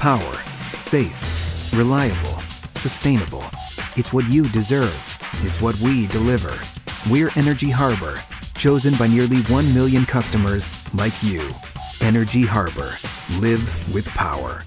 Power. Safe. Reliable. Sustainable. It's what you deserve. It's what we deliver. We're Energy Harbor, chosen by nearly 1 million customers like you. Energy Harbor. Live with power.